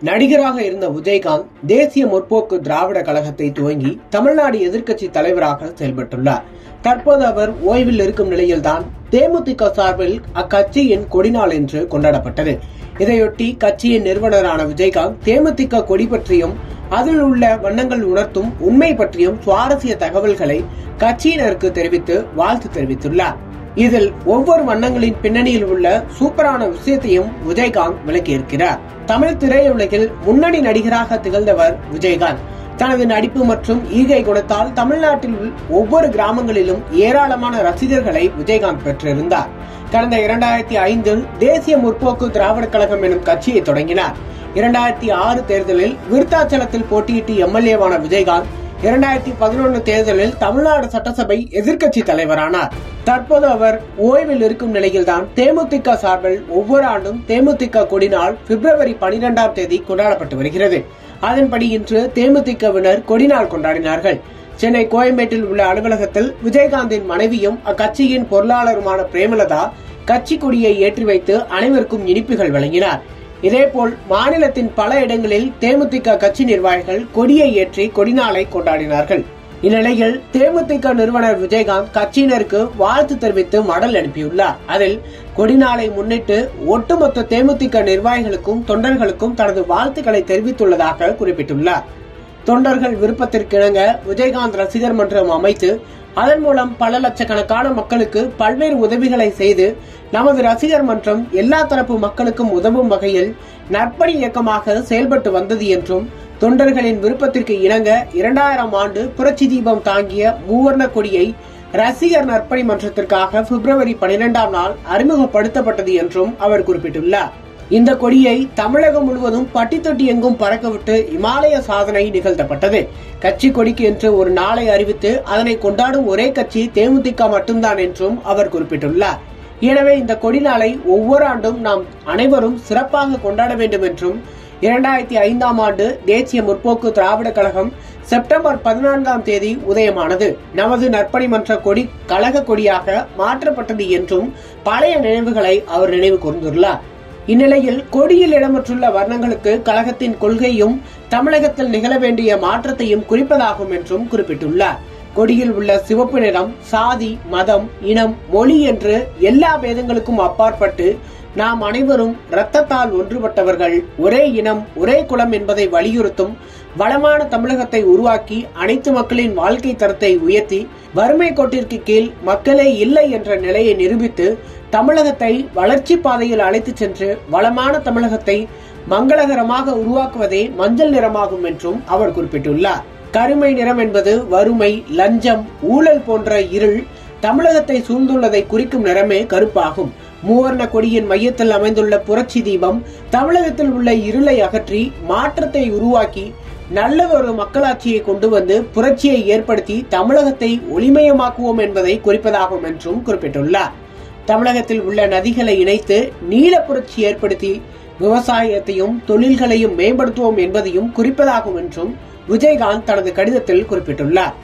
நடிகராக இருந்த விஜயகாந்த் தேசிய முற்போக்கு திராவிட கழகத்தை துவங்கி தமிழ்நாடு எதிர்க்கட்சி தலைவராக செயல்பட்டுள்ளார். தற்போது அவர் ஓய்வில் இருக்கும் நிலையில்தான் தேமுதிக சார்பில் அக்கட்சியின் கொடிநாள் என்று கொண்டாடப்பட்டது. இதையொட்டி கட்சியின் நிறுவனரான விஜயகாந்த் தேமுதிக கொடி பற்றியும் அதில் உள்ள வண்ணங்கள் உணர்த்தும் உண்மை பற்றியும் சுவாரஸ்ய தகவல்களை கட்சியினருக்கு தெரிவித்து வாழ்த்து தெரிவித்துள்ளார். இதில் ஒவ்வொரு வண்ணங்களின் பின்னணியில் உள்ள சூப்பரான விஷயத்தையும் விஜயகாந்த் விளக்கியிருக்கிறார். தமிழ் திரையுலகில் முன்னணி நடிகராக திகழ்ந்தவர் விஜயகாந்த். தனது நடிப்பு மற்றும் ஈகை குணத்தால் தமிழ்நாட்டில் ஒவ்வொரு கிராமங்களிலும் ஏராளமான ரசிகர்களை விஜயகாந்த் பெற்றிருந்தார். கடந்த இரண்டாயிரத்தி ஐந்தில் தேசிய முற்போக்கு திராவிட கழகம் எனும் கட்சியை தொடங்கினார். இரண்டாயிரத்தி ஆறு தேர்தலில் விருத்தாச்சலத்தில் போட்டியிட்டு எம்எல்ஏவான விஜயகாந்த் இரண்டாயிரத்தி பதினொன்று தேர்தலில் தமிழ்நாடு சட்டசபை எதிர்க்கட்சி தலைவரானார். தற்போது அவர் ஓய்வில் இருக்கும் நிலையில்தான் தேமுதிக சார்பில் ஒவ்வொரு ஆண்டும் தேமுதிக கொடிநாள் பிப்ரவரி பனிரெண்டாம் தேதி கொண்டாடப்பட்டு வருகிறது. அதன்படி இன்று தேமுதிகவினர் கொடிநாள் கொண்டாடினார்கள். சென்னை கோயம்பேட்டில் உள்ள அலுவலகத்தில் விஜயகாந்தின் மனைவியும் அக்கட்சியின் பொருளாளருமான பிரேமலதா கட்சி கொடியை ஏற்றி வைத்து அனைவருக்கும் இனிப்புகள் வழங்கினார். இதேபோல் மாநிலத்தின் பல இடங்களில் தேமுதிக கட்சி நிர்வாகிகள் கொடியை ஏற்றி கொடிநாளை கொண்டாடினார்கள். இந்நிலையில் தேமுதிக நிறுவனர் விஜயகாந்த் கட்சியினருக்கு வாழ்த்து தெரிவித்து மடல் அனுப்பியுள்ளார். அதில் கொடிநாளை முன்னிட்டு ஒட்டுமொத்த தேமுதிக நிர்வாகிகளுக்கும் தொண்டர்களுக்கும் தனது வாழ்த்துக்களை தெரிவித்துள்ளதாக குறிப்பிட்டுள்ளார். தொண்டர்கள் விருப்பத்திற்கிணங்க விஜயகாந்த் ரசிகர் மன்றம் அமைத்து அதன் மூலம் பல லட்சக்கணக்கான மக்களுக்கு பல்வேறு உதவிகளை செய்து நமது ரசிகர் மன்றம் எல்லா தரப்பு மக்களுக்கும் உதவும் வகையில் நற்பணி இயக்கமாக செயல்பட்டு வந்தது என்றும் தொண்டர்களின் விருப்பத்திற்கு இணங்க இரண்டாயிரம் ஆண்டு புரட்சி தீபம் தாங்கிய மூவர்ண கொடியை ரசிகர் நற்பணி மன்றத்திற்காக பிப்ரவரி பனிரெண்டாம் நாள் அறிமுகப்படுத்தப்பட்டது என்றும் அவர் குறிப்பிட்டுள்ளார். இந்த கொடியை தமிழகம் முழுவதும் பட்டி தொட்டி எங்கும் பறக்கவிட்டு இமாலய சாதனை நிகழ்த்தப்பட்டது. கட்சி கொடிக்கு என்று ஒரு நாளை அறிவித்து அதனை கொண்டாடும் ஒரே கட்சி தேமுதிக மட்டும்தான் என்றும் அவர் குறிப்பிட்டுள்ளார். எனவே இந்த கொடி நாளை ஒவ்வொரு ஆண்டும் நாம் அனைவரும் சிறப்பாக கொண்டாட வேண்டும் என்றும் இரண்டாயிரத்தி ஐந்தாம் ஆண்டு தேசிய முற்போக்கு திராவிட கழகம் செப்டம்பர் பதினான்காம் தேதி உதயமானது. நமது நற்பணி மன்ற கொடி கழக கொடியாக மாற்றப்பட்டது என்றும் பழைய நினைவுகளை அவர் நினைவு கூர்ந்துள்ளார். இந்நிலையில் கொடியில் இடம்பெற்றுள்ள வர்ணங்களுக்கு கழகத்தின் கொள்கையும் தமிழகத்தில் நிகழ வேண்டிய மாற்றத்தையும் குறிப்பதாகும் என்றும் குறிப்பிட்டுள்ளார். கொடியில் உள்ள சிவப்பு நிறம் சாதி மதம் இனம் மொழி என்று எல்லா பேதங்களுக்கும் அப்பாற்பட்டு நாம் அனைவரும் இரத்தத்தால் ஒன்றுபட்டவர்கள். ஒரே இனம் ஒரே குலம் என்பதை வலியுறுத்தும் வளமான தமிழகத்தை உருவாக்கி அனைத்து மக்களின் வாழ்க்கை தரத்தை உயர்த்தி வறுமை கோட்டிற்கு கீழ் மக்களே இல்லை என்ற நிலையை நிரூபித்து தமிழகத்தை வளர்ச்சி பாதையில் அழைத்து சென்று வளமான தமிழகத்தை மங்களகரமாக உருவாக்குவதே மஞ்சள் நிறமாகும் என்றும் அவர் குறிப்பிட்டுள்ளார். கருமை நிறம் என்பது வறுமை லஞ்சம் ஊழல் போன்ற இருள் தமிழகத்தை சூழ்ந்துள்ளதை குறிக்கும் நிறமே கருப்பாகும். மூவர்ண கொடியின் மையத்தில் அமைந்துள்ள புரட்சி தீபம் தமிழகத்தில் உள்ள இருளை அகற்றி மாற்றத்தை உருவாக்கி நல்ல ஒரு மக்களாட்சியை கொண்டு வந்து புரட்சியை ஏற்படுத்தி தமிழகத்தை ஒளிமயமாக்குவோம் என்பதை குறிப்பதாகும் என்றும் குறிப்பிட்டுள்ளார். தமிழகத்தில் உள்ள நதிகளை இணைத்து நீல புரட்சி ஏற்படுத்தி விவசாயத்தையும் தொழில்களையும் மேம்படுத்துவோம் என்பதையும் குறிப்பதாகும் என்றும் விஜயகாந்த் தனது கடிதத்தில் குறிப்பிட்டுள்ளார்.